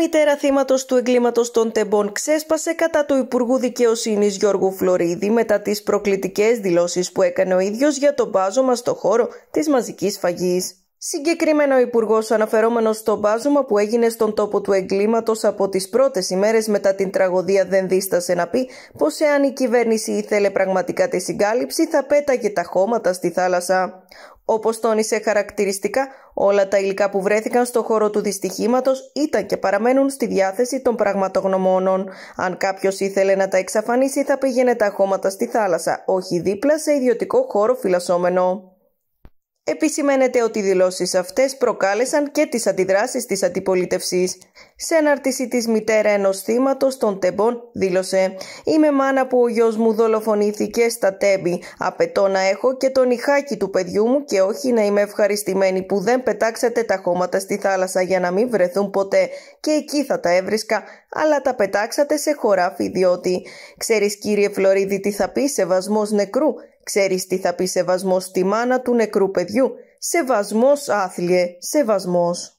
μητέρα θύματος του εγκλήματος των τεμπών ξέσπασε κατά του Υπουργού Δικαιοσύνης Γιώργου Φλωρίδη μετά τις προκλητικές δηλώσεις που έκανε ο ίδιος για το μπάζωμα στο χώρο της μαζικής φαγής. Συγκεκριμένα ο Υπουργός, αναφερόμενος στο μπάζωμα που έγινε στον τόπο του εγκλήματος από τις πρώτες ημέρες μετά την τραγωδία, δεν δίστασε να πει πως εάν η κυβέρνηση ήθελε πραγματικά τη συγκάλυψη, θα πέταγε τα χώματα στη θάλασσα. Όπως τόνισε χαρακτηριστικά, όλα τα υλικά που βρέθηκαν στο χώρο του δυστυχήματος ήταν και παραμένουν στη διάθεση των πραγματογνωμόνων. Αν κάποιος ήθελε να τα εξαφανίσει, θα πήγαινε τα χώματα στη θάλασσα, όχι δίπλα σε ιδιωτικό χώρο φυλασσόμενο. Επισημαίνεται ότι οι δηλώσεις αυτές προκάλεσαν και τις αντιδράσεις της αντιπολίτευσης. Σε αναρτησή της μητέρα ενός θύματος των τεμπών δήλωσε «Είμαι μάνα που ο γιος μου δολοφονήθηκε στα τέμπη. Απαιτώ να έχω και τον ηχάκι του παιδιού μου και όχι να είμαι ευχαριστημένη που δεν πετάξατε τα χώματα στη θάλασσα για να μην βρεθούν ποτέ και εκεί θα τα έβρισκα, αλλά τα πετάξατε σε χωράφι διότι «Ξέρεις κύριε Φλωρίδη τι θα πεις σεβασμός νεκρού» Ξέρεις τι θα πει σεβασμός στη μάνα του νεκρού παιδιού; Σεβασμός άθλιε, σεβασμός.